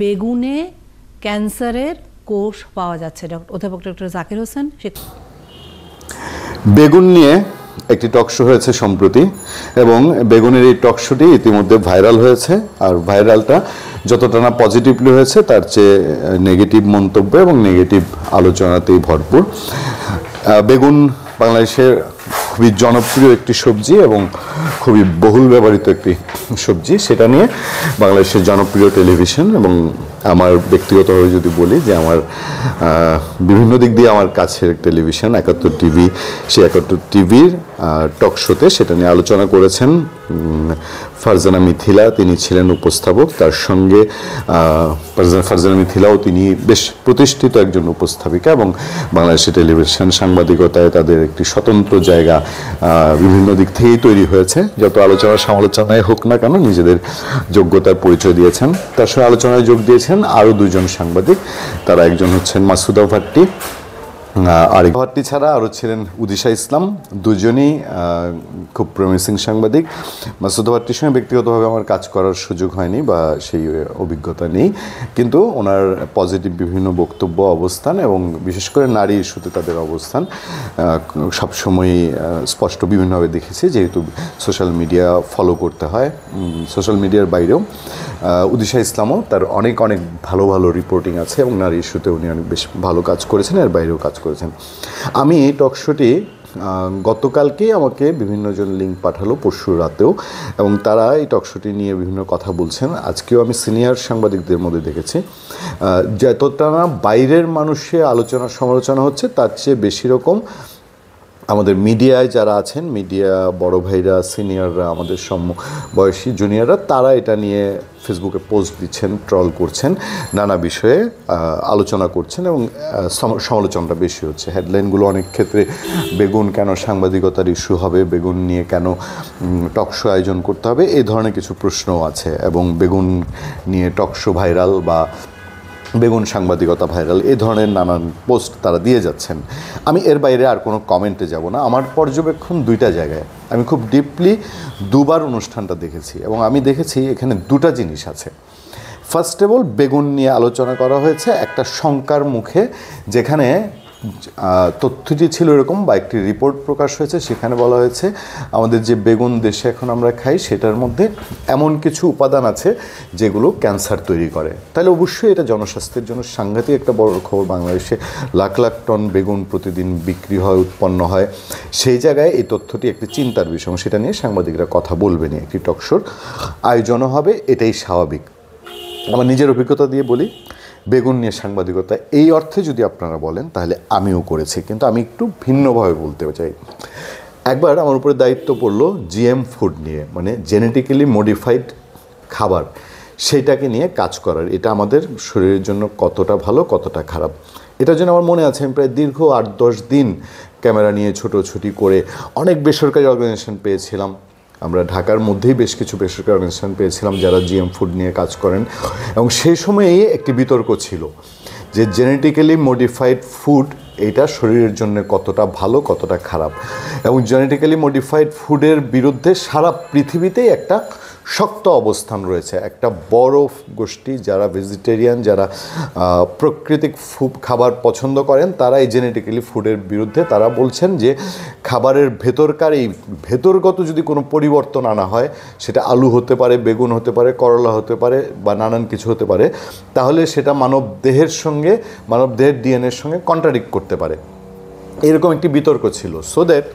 বেগুনে ক্যান্সারের কোষ পাওয়া যাচ্ছে অধ্যাপক ডক্টর জাকির হোসেন বেগুন নিয়ে একটি টকশো হয়েছে সম্প্রতি, এবং বেগুনের এই টকশোটি ইতিমধ্যে ভাইরাল হয়েছে, আর ভাইরালটা যতটা না পজিটিভলি হয়েছে, তার চেয়ে নেগেটিভ মন্তব্য এবং নেগেটিভ আলোচনাতেই ভরপুর। বেগুন বাংলাদেশের খুবই জনপ্রিয় একটি সবজি এবং খুবই বহুল ব্যবহৃত একটি সবজি। সেটা নিয়ে বাংলাদেশের জনপ্রিয় টেলিভিশন এবং আমার ব্যক্তিগতভাবে যদি বলি যে আমার বিভিন্ন দিক দিয়ে আমার কাছের টেলিভিশন, একাত্তর টিভি, সেই একাত্তর টিভির টক শোতে সেটা নিয়ে আলোচনা করেছেন ফারজানা মিথিলা তিনি ছিলেন উপস্থাপক। তার সঙ্গে ফারজানা মিথিলাও তিনি বেশ প্রতিষ্ঠিত একজন উপস্থাপিকা এবং বাংলাদেশের টেলিভিশন সাংবাদিকতায় তাদের একটি স্বতন্ত্র জায়গা বিভিন্ন দিক থেকেই তৈরি হয়েছে। যত আলোচনা সমালোচনায় হোক না কেন নিজেদের যোগ্যতার পরিচয় দিয়েছেন। তার সঙ্গে আলোচনায় যোগ দিয়েছেন আরও দুজন সাংবাদিক। তারা একজন হচ্ছেন মাসুদা ভাট্টি আহ, আর ছাড়া আরও ছিলেন উদিশা ইসলাম। দুজনই খুব প্রমিসিং সাংবাদিক। মাসুদ ভাট্টির সঙ্গে ব্যক্তিগতভাবে আমার কাজ করার সুযোগ হয়নি বা সেই অভিজ্ঞতা নেই। কিন্তু ওনার পজিটিভ বিভিন্ন বক্তব্য অবস্থান এবং বিশেষ করে নারী ইস্যুতে তাদের অবস্থান সবসময়ই স্পষ্ট বিভিন্নভাবে দেখেছি। যেহেতু সোশ্যাল মিডিয়া ফলো করতে হয় সোশ্যাল মিডিয়ার বাইরেও উদিশা ইসলামও তার অনেক অনেক ভালো ভালো রিপোর্টিং আছে এবং নারী ইস্যুতে উনি অনেক বেশ ভালো কাজ করেছেন। এর বাইরেও কাজ করেছেন। আমি এই টকশোটি গতকালকেই আমাকে বিভিন্নজন লিঙ্ক পাঠালো পরশু রাতেও, এবং তারা এই টকশোটি নিয়ে বিভিন্ন কথা বলছেন। আজকেও আমি সিনিয়র সাংবাদিকদের মধ্যে দেখেছি। যতটা না বাইরের মানুষে আলোচনা সমালোচনা হচ্ছে, তার চেয়ে বেশি রকম আমাদের মিডিয়ায় যারা আছেন, মিডিয়া বড় ভাইরা, সিনিয়ররা, আমাদের সম বয়সী জুনিয়ররা, তারা এটা নিয়ে ফেসবুকে পোস্ট দিচ্ছেন, ট্রল করছেন, নানা বিষয়ে আলোচনা করছেন এবং সমালোচনাটা বেশি হচ্ছে। হেডলাইনগুলো অনেক ক্ষেত্রে বেগুন কেন সাংবাদিকতার ইস্যু হবে, বেগুন নিয়ে কেন টকশো আয়োজন করতে হবে এই ধরনের কিছু প্রশ্নও আছে এবং বেগুন নিয়ে টকশো ভাইরাল বা বেগুন সাংবাদিকতা ভাইরাল, এ ধরনের নানান পোস্ট তারা দিয়ে যাচ্ছেন। আমি এর বাইরে আর কোনো কমেন্টে যাব না। আমার পর্যবেক্ষণ দুইটা জায়গায়। আমি খুব ডিপলি দুবার অনুষ্ঠানটা দেখেছি এবং আমি দেখেছি এখানে দুটা জিনিস আছে। ফার্স্ট অফ অল বেগুন নিয়ে আলোচনা করা হয়েছে একটা শঙ্কার মুখে, যেখানে তথ্যটি ছিল এরকম বা একটি রিপোর্ট প্রকাশ হয়েছে, সেখানে বলা হয়েছে, আমাদের যে বেগুন দেশে এখন আমরা খাই, সেটার মধ্যে এমন কিছু উপাদান আছে যেগুলো ক্যান্সার তৈরি করে। তাহলে অবশ্যই এটা জনস্বাস্থ্যের জন্য সাংঘাতিক একটা বড় খবর। বাংলাদেশে লাখ লাখ টন বেগুন প্রতিদিন বিক্রি হয়, উৎপন্ন হয়। সেই জায়গায় এই তথ্যটি একটি চিন্তার বিষয়, সেটা নিয়ে সাংবাদিকরা কথা বলবেনি একটি টকশোর আয়োজনও হবে, এটাই স্বাভাবিক। আমার নিজের অভিজ্ঞতা দিয়ে বলি বেগুন নিয়ে সাংবাদিকতা, এই অর্থে যদি আপনারা বলেন, তাহলে আমিও করেছি। কিন্তু আমি একটু ভিন্নভাবে বলতে চাই। একবার আমার উপরে দায়িত্ব পড়ল জিএম ফুড নিয়ে মানে জেনেটিক্যালি মডিফাইড খাবার। সেটাকে নিয়ে কাজ করার। এটা আমাদের শরীরের জন্য কতটা ভালো, কতটা খারাপ। এটার জন্য আমার মনে আছে, আমি প্রায় দীর্ঘ আট দশ দিন ক্যামেরা নিয়ে ছোটোছুটি করে অনেক বেসরকারি অর্গানাইজেশন পেয়েছিলাম। আমরা ঢাকার মধ্যেই বেশ কিছু বেসরকারি অনুষ্ঠান পেয়েছিলাম যারা জিএম ফুড নিয়ে কাজ করেন। এবং সেই সময়েই একটি বিতর্ক ছিল যে জেনেটিক্যালি মডিফাইড ফুড এটা শরীরের জন্য কতটা ভালো, কতটা খারাপ। এবং জেনেটিক্যালি মডিফাইড ফুডের বিরুদ্ধে সারা পৃথিবীতেই একটা শক্ত অবস্থান রয়েছে। একটা বড় গোষ্ঠী, যারা ভেজিটেরিয়ান যারা প্রাকৃতিক ফুড খাবার পছন্দ করেন তারা এই জেনেটিক্যালি ফুডের বিরুদ্ধে তারা বলছেন যে, খাবারের ভেতরকার এই ভেতরগত যদি কোনো পরিবর্তন আনা হয়, সেটা আলু হতে পারে, বেগুন হতে পারে, করলা হতে পারে, বা নানান কিছু হতে পারে, তাহলে সেটা মানব দেহের সঙ্গে, মানব দেহের ডিএনএর সঙ্গে কন্ট্রাডিক্ট করতে পারে। এরকম একটি বিতর্ক ছিল। সো দ্যাট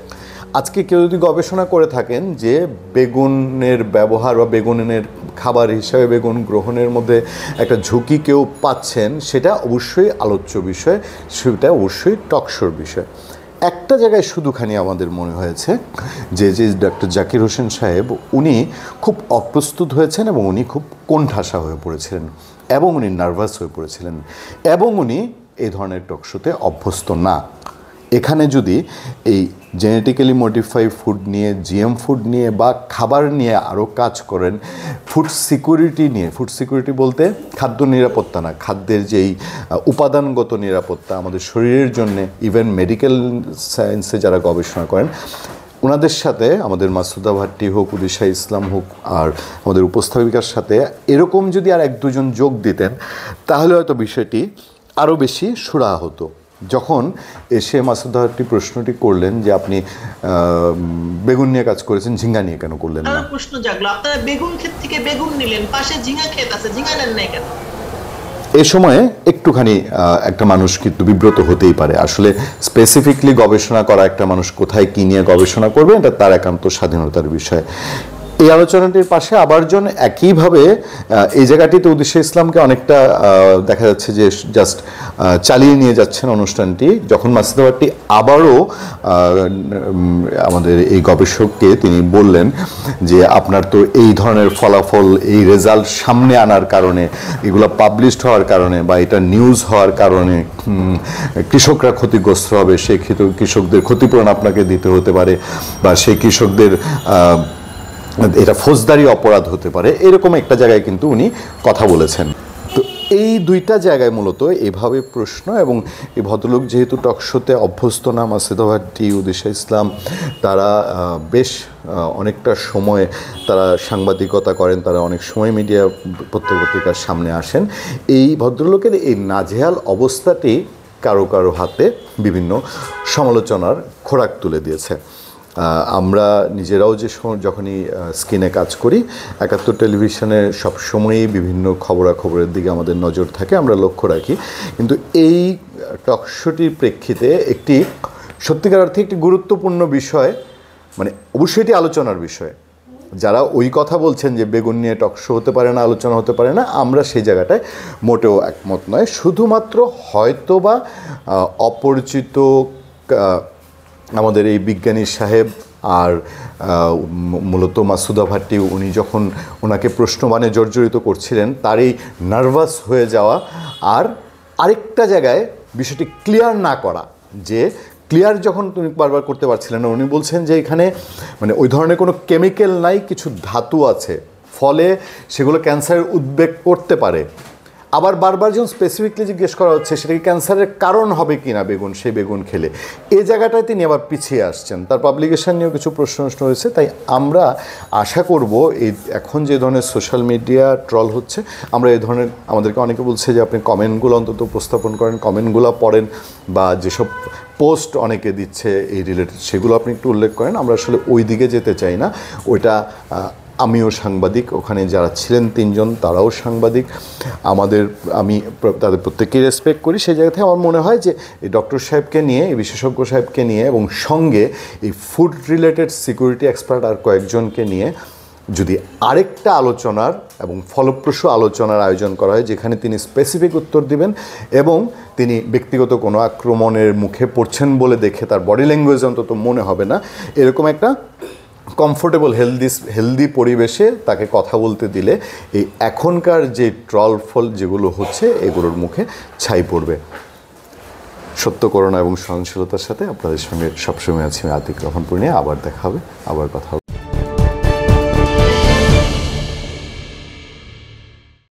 আজকে কেউ যদি গবেষণা করে থাকেন যে বেগুনের ব্যবহার বা বেগুনের খাবার হিসাবে বেগুন গ্রহণের মধ্যে একটা ঝুঁকি কেউ পাচ্ছেন, সেটা অবশ্যই আলোচ্য বিষয়, সেটা অবশ্যই টকশোর বিষয়। একটা জায়গায় শুধুখানি আমাদের মনে হয়েছে যে যে ডক্টর জাকির হোসেন সাহেব, উনি খুব অপ্রস্তুত হয়েছেন এবং উনি খুব কোণঠাসা হয়ে পড়েছিলেন এবং উনি নার্ভাস হয়ে পড়েছিলেন এবং উনি এই ধরনের টকশোতে অভ্যস্ত না। এখানে যদি এই জেনেটিক্যালি মডিফাই ফুড নিয়ে জিএম ফুড নিয়ে বা খাবার নিয়ে আরও কাজ করেন ফুড সিকিউরিটি নিয়ে ফুড সিকিউরিটি বলতে খাদ্য নিরাপত্তা না, খাদ্যের যেই উপাদানগত নিরাপত্তা আমাদের শরীরের জন্য ইভেন মেডিকেল সায়েন্সে যারা গবেষণা করেন ওনাদের সাথে, আমাদের মাসুদা ভাট্টি হোক উদিশা ইসলাম হোক, আর আমাদের উপস্থাপিকার সাথে এরকম যদি আর এক দুজন যোগ দিতেন, তাহলে হয়তো বিষয়টি আরও বেশি সুরাহা হতো যখন এসে মাসুদা ভাট্টি প্রশ্নটি করলেন যে আপনি বেগুন নিয়ে কাজ করেছেন ঝিঙ্গা নিয়ে কেন করলেন না? প্রশ্ন জাগলো আপনারা বেগুন ক্ষেত থেকে বেগুন নিলেন পাশে ঝিঙা ক্ষেত আছে ঝিঙা নেন নাই কেন? এ সময়ে একটুখানি একটা মানুষ কিন্তু বিব্রত হতেই পারে। আসলে স্পেসিফিকলি গবেষণা করা একটা মানুষ কোথায় কী নিয়ে গবেষণা করবে এটা তার একান্ত স্বাধীনতার বিষয়। এই আলোচনাটির পাশে আবারজন একইভাবে এই জায়গাটিতে উদ্দেশ্যে ইসলামকে অনেকটা দেখা যাচ্ছে যে জাস্ট চালিয়ে নিয়ে যাচ্ছেন অনুষ্ঠানটি। যখন মাসিদাবাদটি আবারও আমাদের এই গবেষককে তিনি বললেন যে আপনার তো এই ধরনের ফলাফল, এই রেজাল্ট সামনে আনার কারণে, এগুলো পাবলিশড হওয়ার কারণে বা এটা নিউজ হওয়ার কারণে কৃষকরা ক্ষতিগ্রস্ত হবে সেই কৃষকদের ক্ষতিপূরণ আপনাকে দিতে হতে পারে বা সেই কৃষকদের এটা ফৌজদারি অপরাধ হতে পারে, এরকম একটা জায়গায় কিন্তু উনি কথা বলেছেন। তো এই দুইটা জায়গায় মূলত এভাবে প্রশ্ন এবং এই ভদ্রলোক যেহেতু টকশোতে অভ্যস্ত না, মাসিদা উদিশা ইসলাম, তারা বেশ অনেকটা সময় তারা সাংবাদিকতা করেন, তারা অনেক সময় মিডিয়া পত্রপত্রিকার সামনে আসেন। এই ভদ্রলোকের এই নাজেহাল অবস্থাটি কারও কারও হাতে বিভিন্ন সমালোচনার খোরাক তুলে দিয়েছে। আমরা নিজেরাও যে যখনই স্ক্রিনে কাজ করি, একাত্তর টেলিভিশনে সবসময়ই বিভিন্ন খবরাখবরের দিকে আমাদের নজর থাকে, আমরা লক্ষ্য রাখি। কিন্তু এই টকশোটির প্রেক্ষিতে একটি সত্যিকার অর্থে একটি গুরুত্বপূর্ণ বিষয় মানে অবশ্যই এটি আলোচনার বিষয়। যারা ওই কথা বলছেন যে বেগুন নিয়ে টকশো হতে পারে না, আলোচনা হতে পারে না, আমরা সেই জায়গাটায় মোটেও একমত নয়। শুধুমাত্র হয়তোবা অপরিচিত আমাদের এই বিজ্ঞানী সাহেব আর মূলত মাসুদা ভাট্টি, উনি যখন ওনাকে প্রশ্নবাণে জর্জরিত করছিলেন তার এই নার্ভাস হয়ে যাওয়া আর আরেকটা জায়গায় বিষয়টি ক্লিয়ার না করা যে, ক্লিয়ার যখন তুমি বারবার করতে পারছিলেন না, উনি বলছেন যে এখানে মানে ওই ধরনের কোনো কেমিক্যাল নাই, কিছু ধাতু আছে। ফলে সেগুলো ক্যান্সারের উদ্বেগ করতে পারে। আবার বারবার যখন স্পেসিফিকলি জিজ্ঞেস করা হচ্ছে সেটাকে ক্যান্সারের কারণ হবে কি না বেগুন, সেই বেগুন খেলে? এই জায়গাটায় তিনি আবার পিছিয়ে আসছেন। তার পাবলিকেশন নিয়েও কিছু প্রশ্ন হয়েছে, তাই আমরা আশা করব এই, এখন যে ধরনের সোশ্যাল মিডিয়া ট্রল হচ্ছে, আমরা এই ধরনের, আমাদেরকে অনেকে বলছে যে আপনি কমেন্টগুলো অন্তত উপস্থাপন করেন কমেন্টগুলো পড়েন, বা যেসব পোস্ট অনেকে দিচ্ছে এই রিলেটেড সেগুলো আপনি একটু উল্লেখ করেন। আমরা আসলে ওই দিকে যেতে চাই না। ওইটা আমিও সাংবাদিক, ওখানে যারা ছিলেন তিনজন, তারাও সাংবাদিক। আমাদের, আমি তাদের প্রত্যেককেই রেসপেক্ট করি। সেই জায়গা থেকে আমার মনে হয় যে, এই ডক্টর সাহেবকে নিয়ে, এই বিশেষজ্ঞ সাহেবকে নিয়ে এবং সঙ্গে এই ফুড রিলেটেড সিকিউরিটি এক্সপার্ট আর কয়েকজনকে নিয়ে যদি আরেকটা আলোচনার এবং ফলপ্রসূ আলোচনার আয়োজন করা হয়, যেখানে তিনি স্পেসিফিক উত্তর দিবেন এবং তিনি ব্যক্তিগত কোনো আক্রমণের মুখে পড়ছেন বলে দেখে তার বডি ল্যাঙ্গুয়েজ অন্তত মনে হবে না, এরকম একটা কমফোর্টেবল হেলদি হেলদি পরিবেশে তাকে কথা বলতে দিলে এই এখনকার যে ট্রল ফল যেগুলো হচ্ছে, এগুলোর মুখে ছাই পড়বে। সত্য করোনা এবং সহনশীলতার সাথে আপনাদের সঙ্গে সবসময় আছি। আতিক রহমান পূর্ণিয়া, আবার দেখা হবে, আবার কথা হবে।